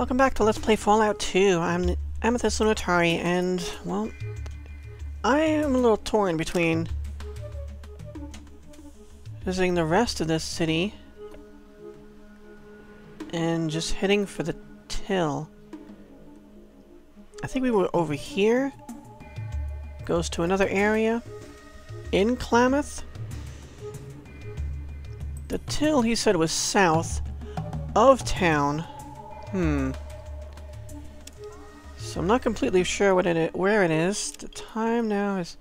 Welcome back to Let's Play Fallout 2. I'm Amethyst Lunitari, and, well, I am a little torn between visiting the rest of this city and just heading for the till. I think we were over here. Goes to another area. In Klamath. The till, he said, was south of town. Hmm. So I'm not completely sure what it where it is. The time now is...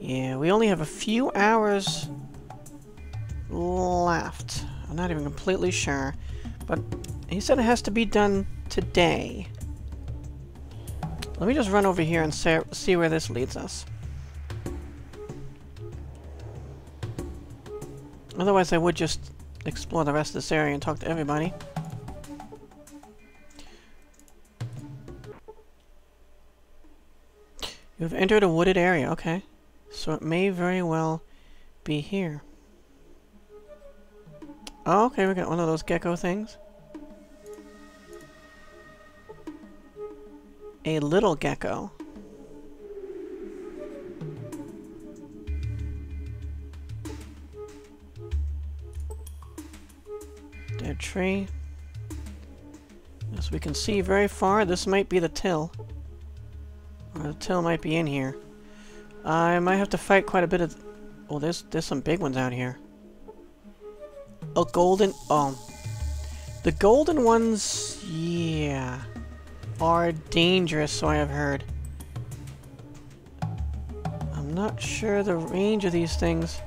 Yeah, we only have a few hours left. I'm not even completely sure. But he said it has to be done today. Let me just run over here and see where this leads us. Otherwise I would just explore the rest of this area and talk to everybody. You've entered a wooded area, okay. So it may very well be here. Oh, okay, we got one of those gecko things. A little gecko. Dead tree. As we can see very far, this might be the till. The tail might be in here. I might have to fight quite a bit of... Oh, there's, there's some big ones out here. A golden... Oh. The golden ones... Yeah. Are dangerous, so I have heard. I'm not sure the range of these things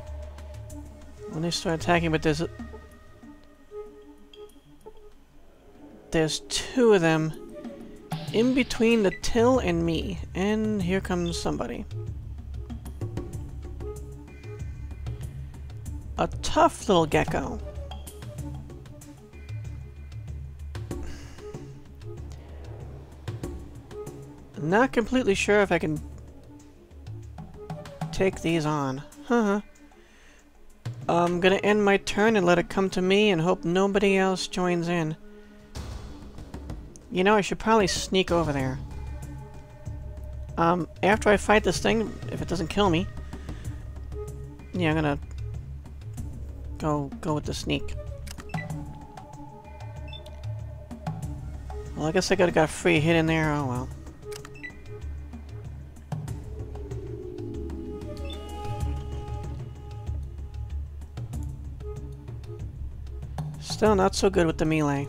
when they start attacking, but there's... A, there's two of them in between the till and me. And here comes somebody. A tough little gecko. Not completely sure if I can take these on. Huh. I'm gonna end my turn and let it come to me and hope nobody else joins in. You know, I should probably sneak over there. Um, after I fight this thing, if it doesn't kill me, yeah, I'm gonna go go with the sneak. Well, I guess I got got a free hit in there. Oh well. Still not so good with the melee.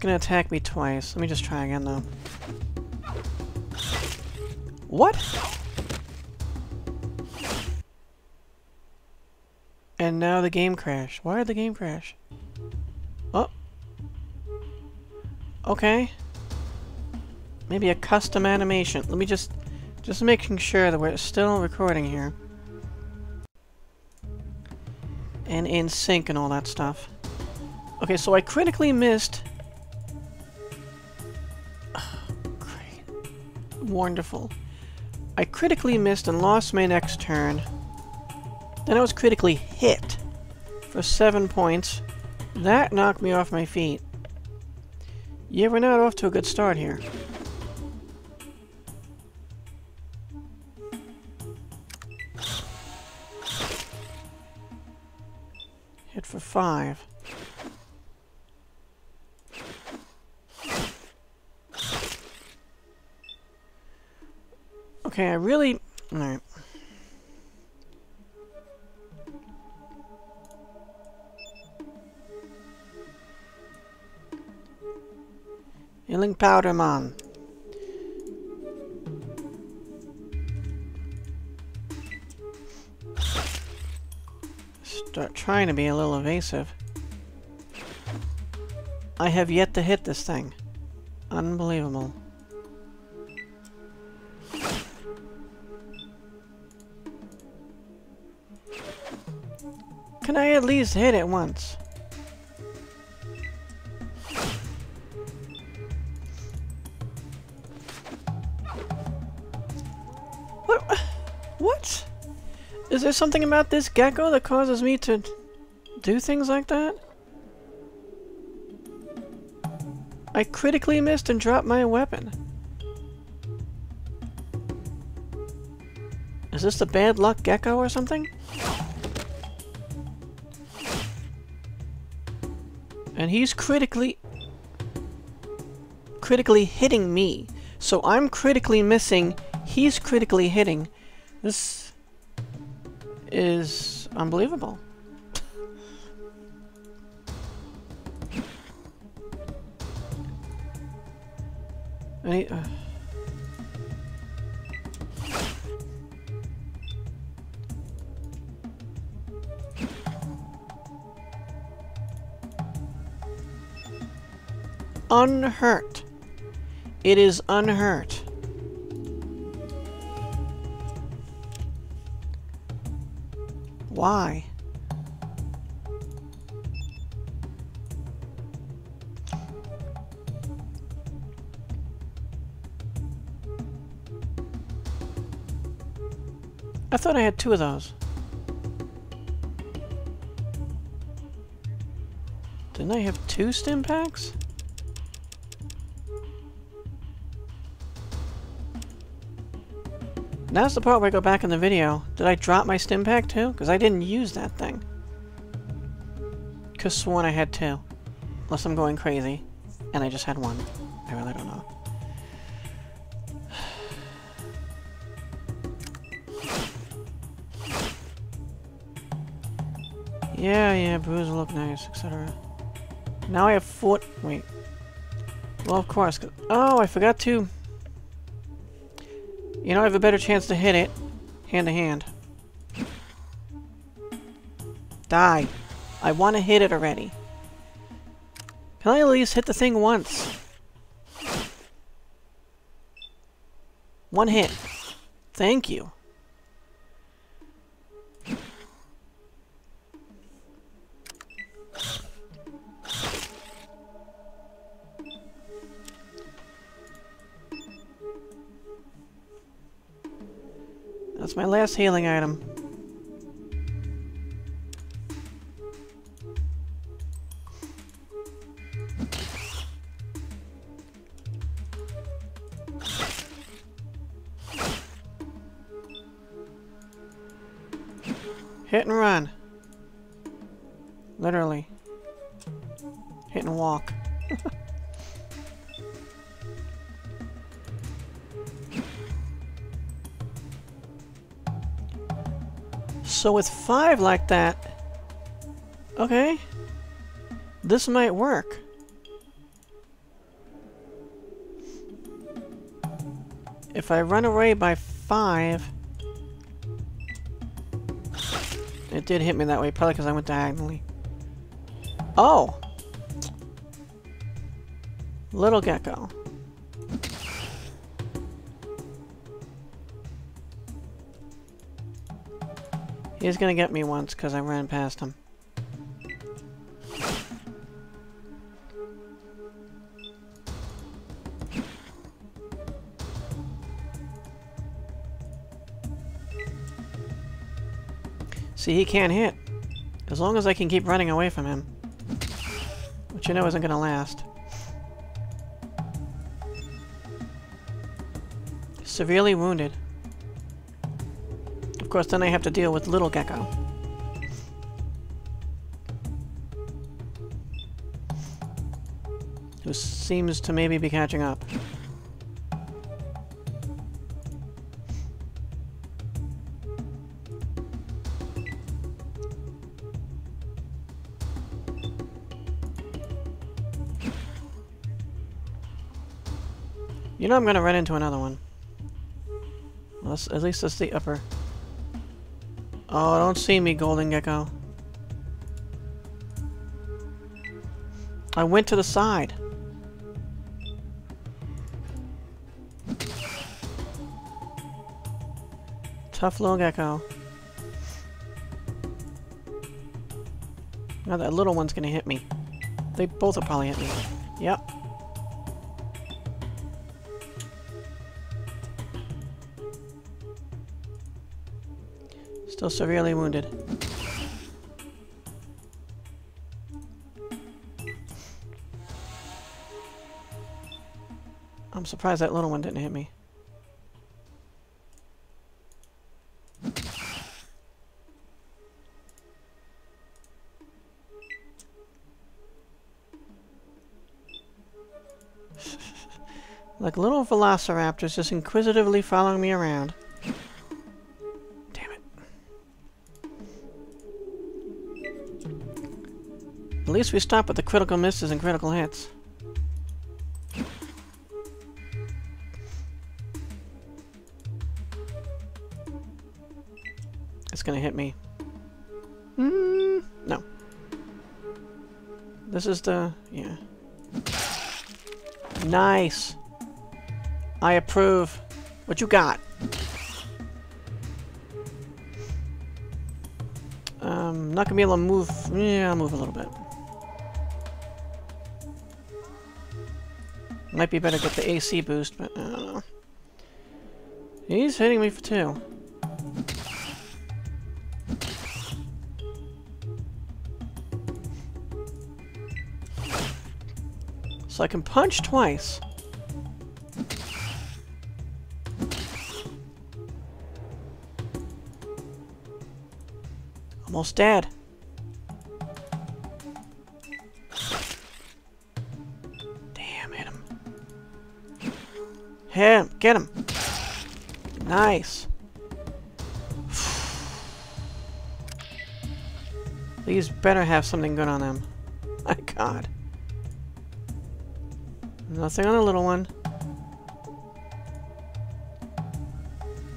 Gonna attack me twice. Let me just try again, though. What? And now the game crashed. Why did the game crash? Oh. Okay. Maybe a custom animation. Let me just... Just making sure that we're still recording here. And in sync and all that stuff. Okay, so I critically missed Wonderful. I critically missed and lost my next turn. Then I was critically hit for seven points. That knocked me off my feet. Yeah, we're not off to a good start here. Hit for five. Okay, I really... Alright. Healing powder, man. Start trying to be a little evasive. I have yet to hit this thing. Unbelievable. Can I at least hit it once? What? What? Is there something about this gecko that causes me to do things like that? I critically missed and dropped my weapon. Is this the bad luck gecko or something? And he's critically... critically hitting me. So I'm critically missing, he's critically hitting. This is unbelievable. I, uh... Unhurt. It is unhurt. Why? I thought I had two of those. Didn't I have two stim packs? Now's the part where I go back in the video. Did I drop my stim pack too? Because I didn't use that thing. Cause sworn I had two. Unless I'm going crazy. And I just had one. I really don't know. Yeah, yeah, booze will look nice, etc. Now I have foot. Wait. Well, of course. Oh, I forgot to... You know, I have a better chance to hit it. Hand to hand. Die. I want to hit it already. Can I at least hit the thing once? One hit. Thank you. Last healing item. Hit and run. Literally. Hit and walk. So with five like that... Okay. This might work. If I run away by five... It did hit me that way, probably because I went diagonally. Oh! Little gecko. He's gonna get me once because I ran past him. See, he can't hit. As long as I can keep running away from him. Which you know isn't gonna last. Severely wounded. Of course, then I have to deal with Little Gecko. Who seems to maybe be catching up. You know I'm gonna run into another one. At least that's the upper. Oh, don't see me, Golden Gecko. I went to the side. Tough little gecko. Now that little one's gonna hit me. They both will probably hit me. Yep. still severely wounded. I'm surprised that little one didn't hit me. like little velociraptors just inquisitively following me around. Least we stop with the critical misses and critical hits. It's gonna hit me. Mm, no. This is the... yeah. Nice! I approve. What you got? Um, not gonna be able to move... Yeah, I'll move a little bit. Might be better get the AC boost, but I don't know. He's hitting me for two. So I can punch twice. Almost dead. Get him! Nice! These better have something good on them. My god. Nothing on the little one.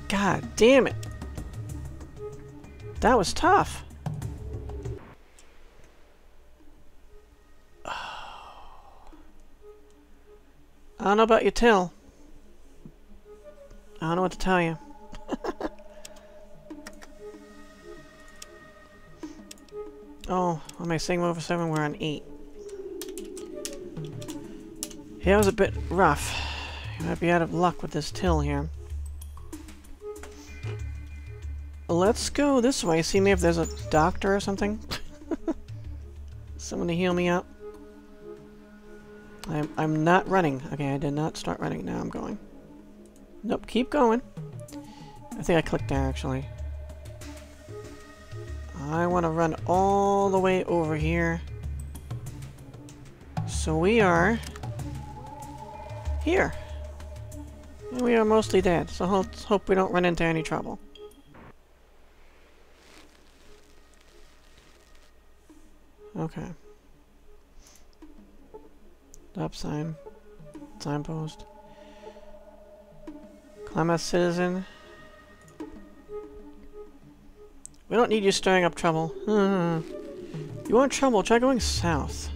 God damn it. That was tough. I don't know about your till. I don't know what to tell you. oh, am I saying over 7? We're on 8. Yeah, it was a bit rough. You might be out of luck with this till here. Let's go this way. See if there's a doctor or something. Someone to heal me up. I'm, I'm not running. Okay, I did not start running. Now I'm going. Nope, keep going. I think I clicked there, actually. I want to run all the way over here. So we are here. And we are mostly dead, so let's hope we don't run into any trouble. Okay. Stop sign. Signpost. Klamath citizen. We don't need you stirring up trouble. Hmm. you want trouble, try going south.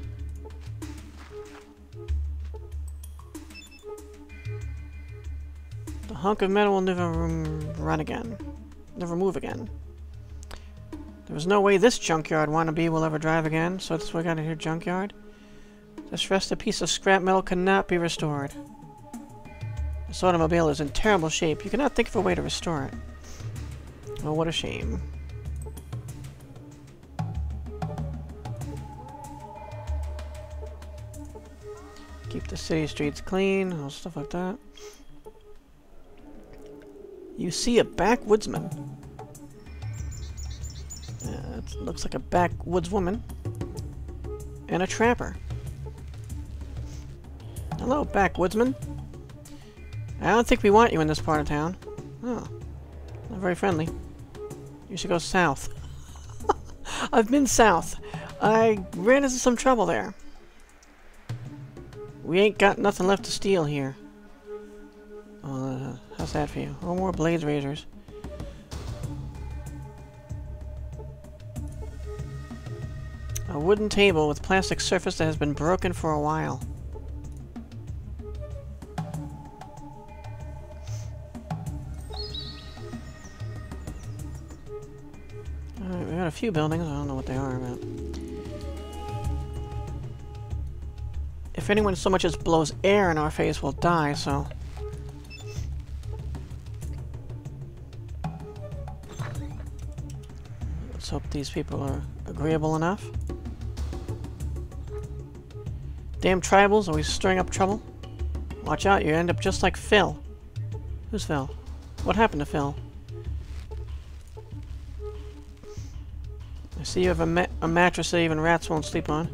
The hunk of metal will never run again. Never move again. There was no way this junkyard wannabe will ever drive again, so that's why I got it here, junkyard. This rusted piece of scrap metal cannot be restored. This automobile is in terrible shape. You cannot think of a way to restore it. Oh, what a shame. Keep the city streets clean, all stuff like that. You see a backwoodsman. Uh, it looks like a backwoodswoman. And a trapper. Hello, backwoodsman. I don't think we want you in this part of town. Oh. Not very friendly. You should go south. I've been south. I ran into some trouble there. We ain't got nothing left to steal here. Uh, how's that for you? Oh, more blades razors. A wooden table with plastic surface that has been broken for a while. A few buildings. I don't know what they are, but... If anyone so much as blows air in our face, we'll die, so... Let's hope these people are agreeable enough. Damn tribals, always stirring up trouble. Watch out, you end up just like Phil. Who's Phil? What happened to Phil? See you have a, ma a mattress that even rats won't sleep on.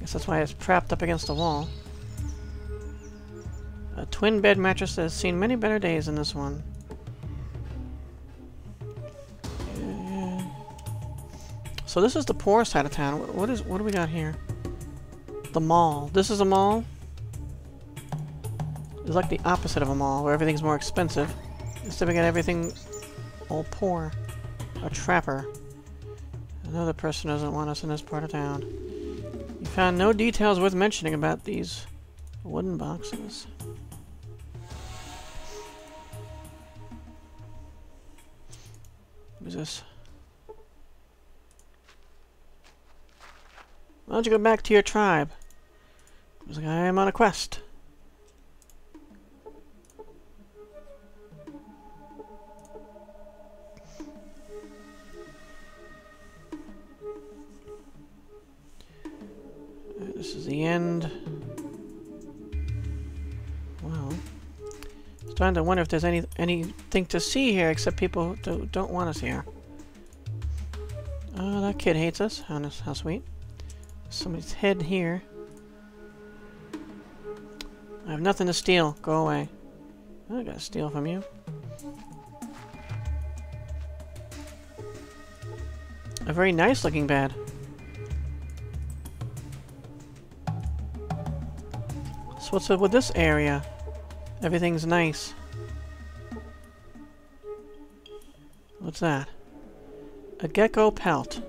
Guess that's why it's propped up against the wall. A twin bed mattress that has seen many better days than this one. So this is the poor side of town. What is what do we got here? The mall. This is a mall. It's like the opposite of a mall, where everything's more expensive. Instead we got everything all poor. A trapper. Another person doesn't want us in this part of town. You found no details worth mentioning about these wooden boxes. What is this? Why don't you go back to your tribe? I am on a quest. The end. Well, starting to wonder if there's any anything to see here except people do, don't want us here. Oh, that kid hates us. How, how sweet. Somebody's head here. I have nothing to steal. Go away. I gotta steal from you. A very nice looking bed. So what's up with this area? Everything's nice. What's that? A gecko pelt.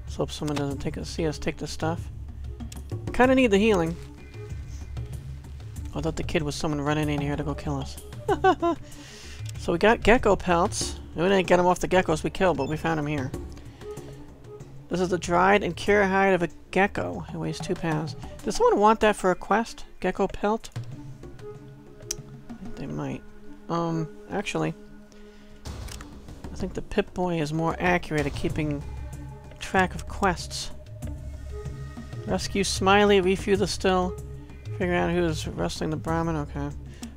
Let's hope someone doesn't take us, see us take the stuff. Kinda need the healing. Oh, I thought the kid was someone running in here to go kill us. so we got gecko pelts. We didn't get them off the geckos we killed, but we found them here. This is the dried and cured hide of a gecko. It weighs two pounds. Does someone want that for a quest? Gecko pelt? they might. Um, actually, I think the Pip-Boy is more accurate at keeping track of quests. Rescue Smiley, refuel the still, figure out who is wrestling the Brahmin, okay.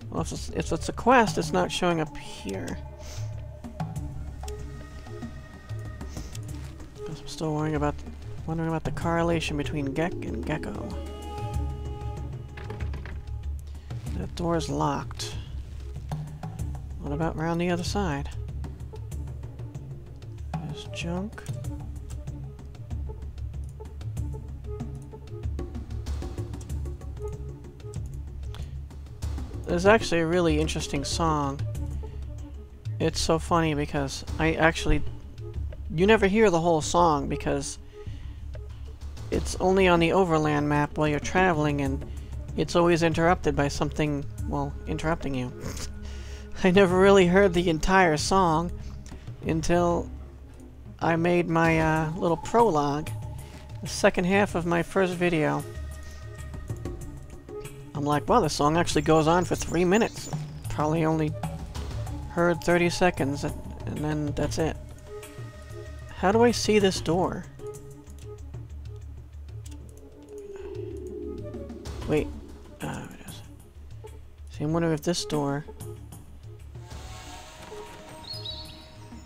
Well, if it's, if it's a quest, it's not showing up here. Still worrying about, wondering about the correlation between GECK and Gecko. That door is locked. What about round the other side? There's junk. There's actually a really interesting song. It's so funny because I actually... You never hear the whole song because it's only on the overland map while you're traveling and it's always interrupted by something, well, interrupting you. I never really heard the entire song until I made my uh, little prologue, the second half of my first video. I'm like, wow, this song actually goes on for three minutes. Probably only heard 30 seconds, and then that's it. How do I see this door? Wait, uh, See, I'm wondering if this door...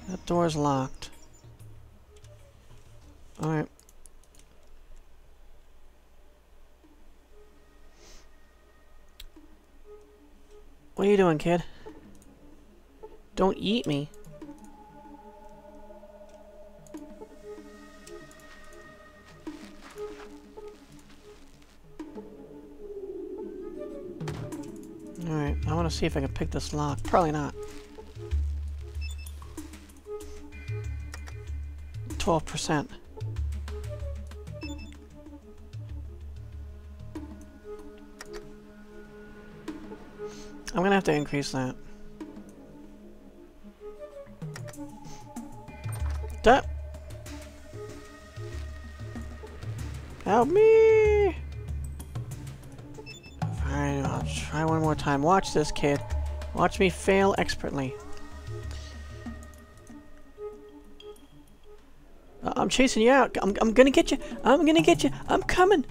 That door is locked. Alright. What are you doing, kid? Don't eat me. To see if I can pick this lock. Probably not. 12%. I'm gonna have to increase that. That. Help me! Try one more time. Watch this, kid. Watch me fail expertly. Uh, I'm chasing you out. I'm, I'm gonna get you. I'm gonna get you. I'm coming.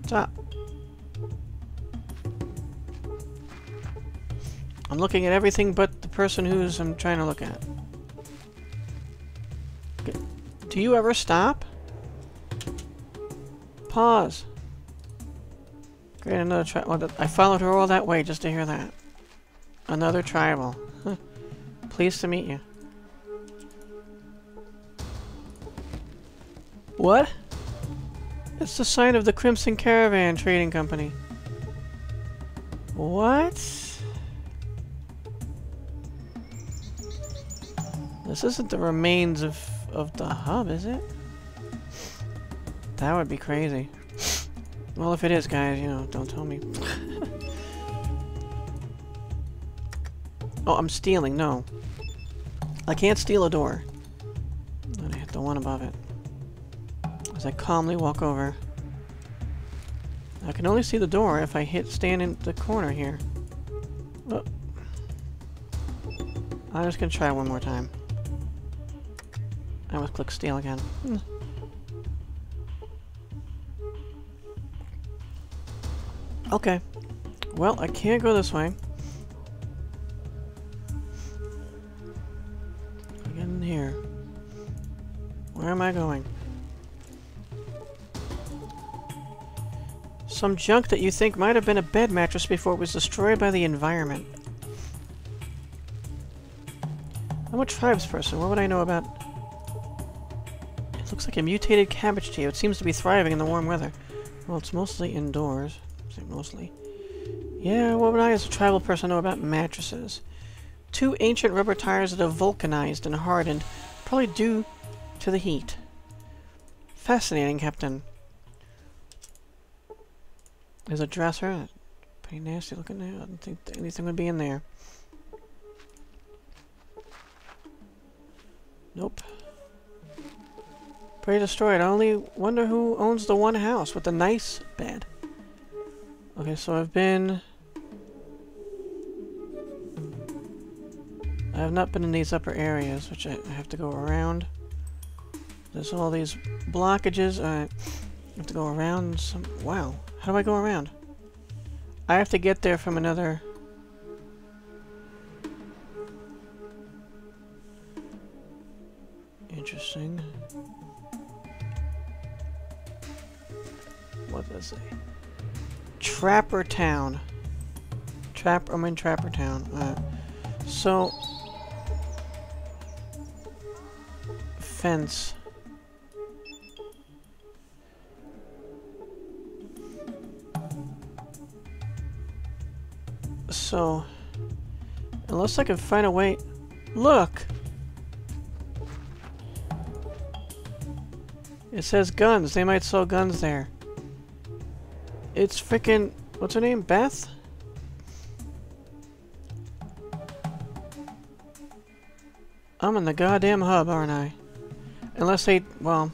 What's up? I'm looking at everything but the person who's I'm trying to look at. Do you ever stop? Pause. Great, another tri- well, I followed her all that way just to hear that. Another tribal. Pleased to meet you. What? It's the sign of the Crimson Caravan Trading Company. What? This isn't the remains of, of the hub, is it? That would be crazy. Well, if it is, guys, you know, don't tell me. oh, I'm stealing. No. I can't steal a door. Then I hit the one above it. As I calmly walk over. I can only see the door if I hit stand in the corner here. Oh. I'm just gonna try one more time. I almost click steal again. Hmm. Okay. Well, I can't go this way. Get in here. Where am I going? Some junk that you think might have been a bed mattress before it was destroyed by the environment. I'm a tribes person. What would I know about... It looks like a mutated cabbage tea. It seems to be thriving in the warm weather. Well, it's mostly indoors mostly. Yeah, what would I as a tribal person know about mattresses? Two ancient rubber tires that have vulcanized and hardened, probably due to the heat. Fascinating, Captain. There's a dresser. Pretty nasty looking there. I don't think anything would be in there. Nope. Pretty destroyed. I only wonder who owns the one house with the nice bed. Okay, so I've been... I have not been in these upper areas, which I, have to go around. There's all these blockages. I have to go around some... Wow. How do I go around? I have to get there from another... Trapper Town. Trap, I'm in Trapper Town. Uh, so, fence. So, unless I can find a way... Look! It says guns. They might sell guns there. It's freaking... What's her name? Beth? I'm in the goddamn hub, aren't I? Unless they... Well...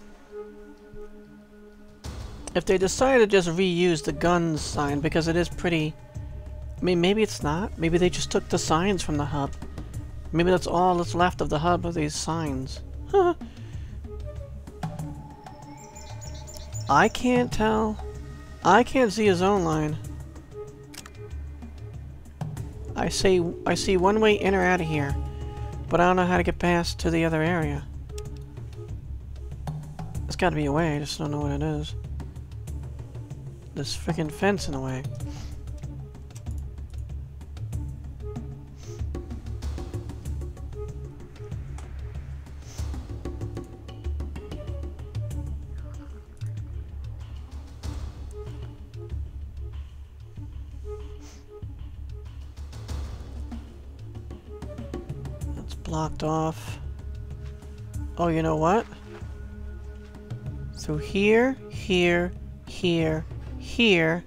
If they decide to just reuse the guns sign, because it is pretty... I mean, maybe it's not. Maybe they just took the signs from the hub. Maybe that's all that's left of the hub of these signs. Huh. I can't tell. I can't see his own line. I say I see one way in or out of here, but I don't know how to get past to the other area. There's got to be a way. I just don't know what it is. This freaking fence in the way. Off. Oh, you know what? So here, here, here, here,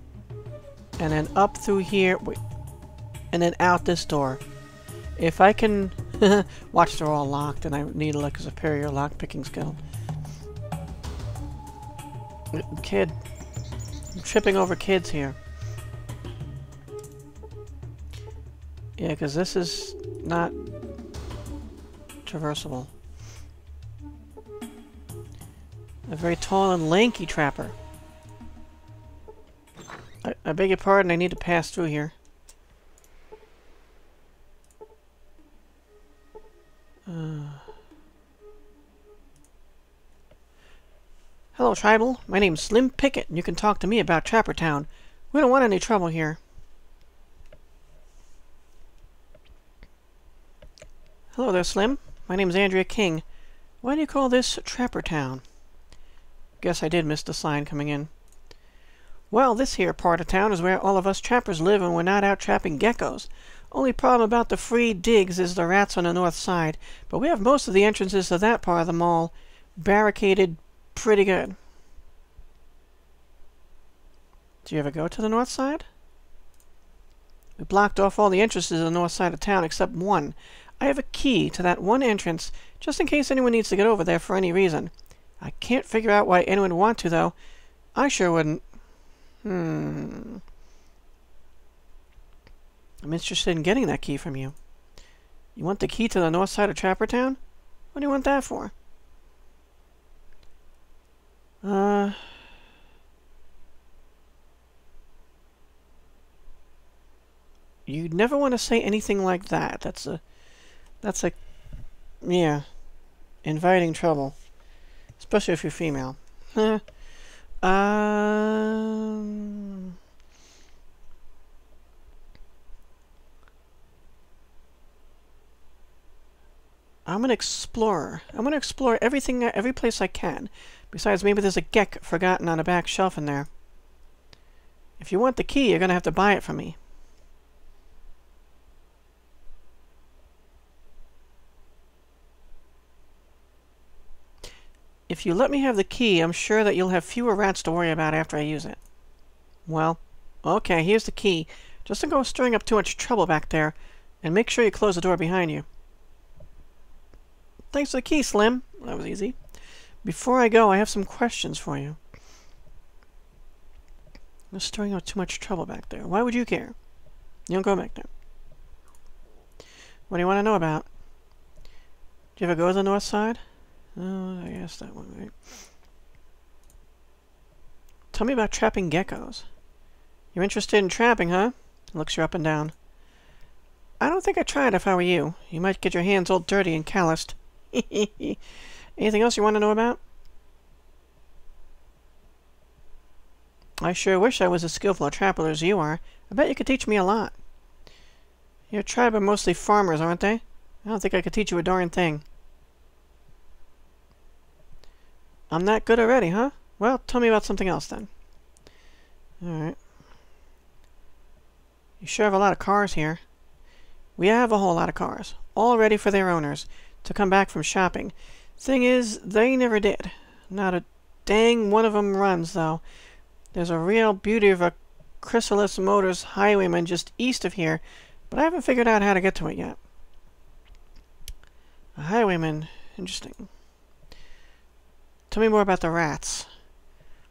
and then up through here, wait, and then out this door. If I can... watch, they're all locked, and I need like a superior lock-picking skill. Kid. I'm tripping over kids here. Yeah, because this is not traversable. A very tall and lanky trapper. I, I beg your pardon, I need to pass through here. Uh. Hello, Tribal. My name's Slim Pickett, and you can talk to me about Trapper Town. We don't want any trouble here. Hello there, Slim. My name's Andrea King. Why do you call this Trapper Town? Guess I did miss the sign coming in. Well, this here part of town is where all of us trappers live when we're not out trapping geckos. Only problem about the free digs is the rats on the north side, but we have most of the entrances to that part of the mall barricaded pretty good. Do you ever go to the north side? We blocked off all the entrances to the north side of town except one. I have a key to that one entrance, just in case anyone needs to get over there for any reason. I can't figure out why anyone would want to, though. I sure wouldn't. Hmm. I'm interested in getting that key from you. You want the key to the north side of Trapper Town? What do you want that for? Uh... You'd never want to say anything like that. That's a... That's a... Yeah. Inviting trouble. Especially if you're female. um... I'm an explorer. I'm to explore everything, every place I can. Besides, maybe there's a GECK forgotten on a back shelf in there. If you want the key, you're to have to buy it from me. If you let me have the key, I'm sure that you'll have fewer rats to worry about after I use it. Well, okay, here's the key. Just don't go stirring up too much trouble back there, and make sure you close the door behind you. Thanks for the key, Slim. That was easy. Before I go, I have some questions for you. I'm stirring up too much trouble back there. Why would you care? You don't go back there. What do you want to know about? Do you ever go to the north side? Oh, I guess that one, right? Tell me about trapping geckos. You're interested in trapping, huh? Looks you up and down. I don't think I'd try it if I were you. You might get your hands all dirty and calloused. Anything else you want to know about? I sure wish I was as skillful a trapper as you are. I bet you could teach me a lot. Your tribe are mostly farmers, aren't they? I don't think I could teach you a darn thing. I'm that good already, huh? Well, tell me about something else then. Alright. You sure have a lot of cars here. We have a whole lot of cars, all ready for their owners to come back from shopping. Thing is, they never did. Not a dang one of 'em runs, though. There's a real beauty of a Chryslus Motors highwayman just east of here, but I haven't figured out how to get to it yet. A highwayman. Interesting. Tell me more about the rats.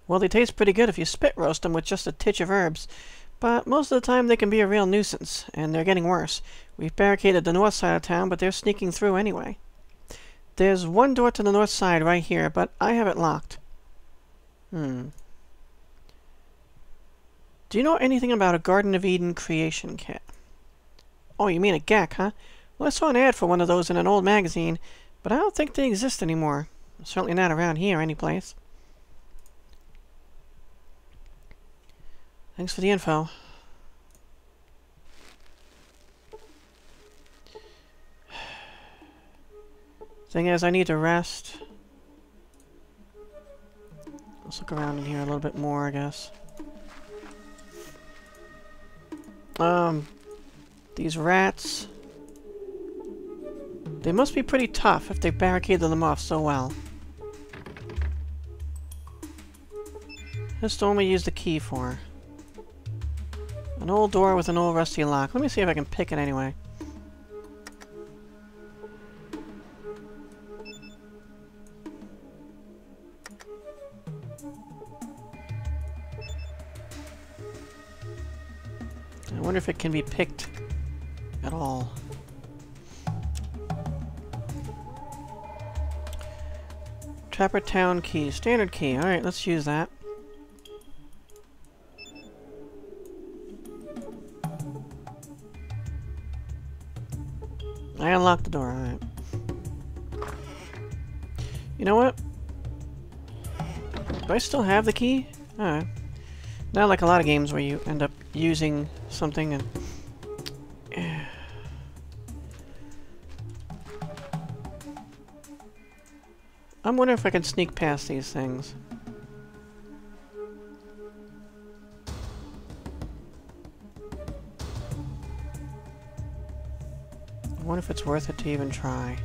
Well, they taste pretty good if you spit roast them with just a titch of herbs, but most of the time they can be a real nuisance, and they're getting worse. We've barricaded the north side of town, but they're sneaking through anyway. There's one door to the north side right here, but I have it locked. Hmm. Do you know anything about a Garden of Eden creation kit? Oh, you mean a GECK, huh? Well, I saw an ad for one of those in an old magazine, but I don't think they exist anymore. Certainly not around here, anyplace. Thanks for the info. Thing is, I need to rest. Let's look around in here a little bit more, I guess. Um, these rats... They must be pretty tough if they barricaded them off so well. This is the one we used the key for. An old door with an old rusty lock. Let me see if I can pick it anyway. I wonder if it can be picked at all. Trapper Town key. Standard key. Alright, let's use that. Do I still have the key? Alright. Not like a lot of games where you end up using something and... I'm wondering if I can sneak past these things. I wonder if it's worth it to even try.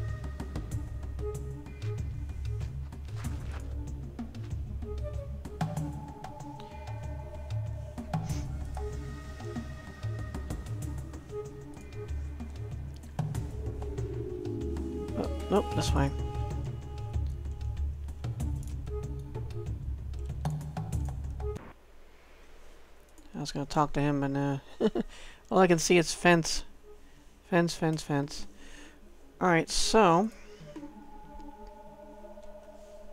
Talk to him, but uh, all I can see is fence. Fence, fence, fence. Alright, so...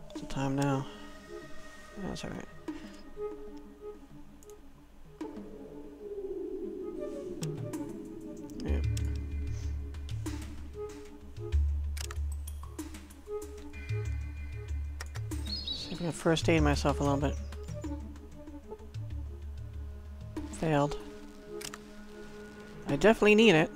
What's the time now? That's alright. Yep. See if I can first aid myself a little bit. I definitely need it.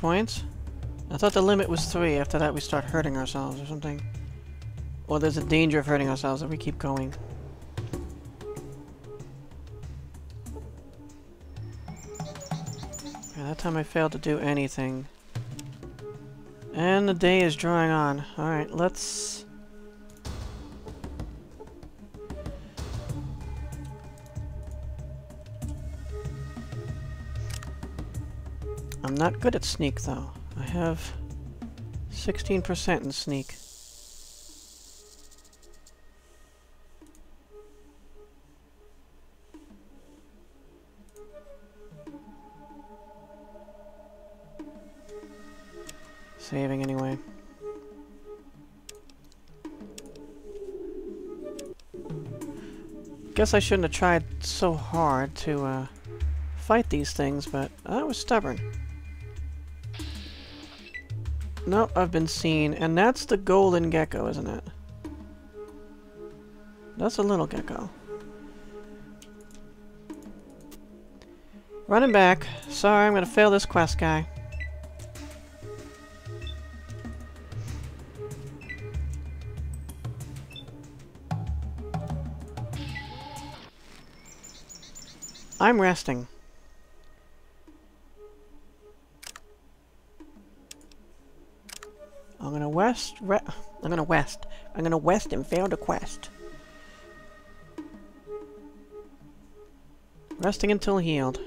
Points? I thought the limit was three. After that we start hurting ourselves or something. Or there's a danger of hurting ourselves if we keep going. That time I failed to do anything. And the day is drawing on. Alright, let's... I'm not good at sneak, though. I have 16% in sneak. Saving anyway. Guess I shouldn't have tried so hard to uh, fight these things, but I was stubborn. Nope, I've been seen. And that's the golden gecko, isn't it? That's a little gecko. Running back. Sorry, I'm gonna fail this quest guy. I'm resting. I'm gonna west. I'm gonna west. I'm gonna west and fail the quest. Resting until healed.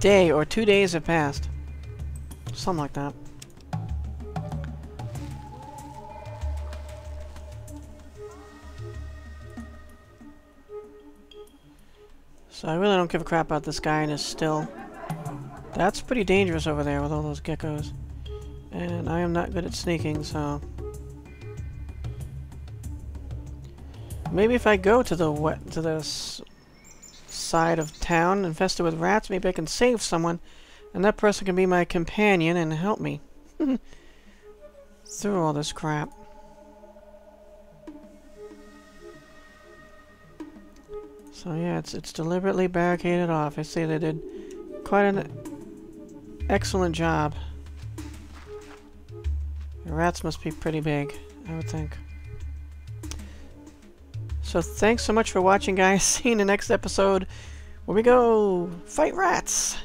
Day or two days have passed. Something like that. So I really don't give a crap about this guy and his still. That's pretty dangerous over there with all those geckos. And I am not good at sneaking, so... Maybe if I go to the wet to the side of town infested with rats, maybe I can save someone, and that person can be my companion and help me through all this crap. So yeah, it's it's deliberately barricaded off. I see they did quite an excellent job. The rats must be pretty big, I would think. So thanks so much for watching, guys. See you in the next episode. Where we go? Fight rats!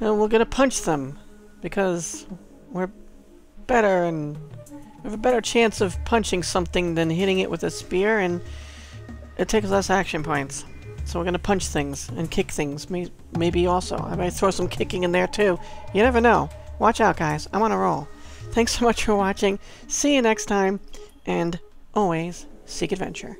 And we're gonna punch them. Because we're better and we have a better chance of punching something than hitting it with a spear and it takes less action points. So we're gonna punch things and kick things. Maybe also. I might throw some kicking in there too. You never know. Watch out, guys. I'm on a roll. Thanks so much for watching. See you next time. And always seek adventure.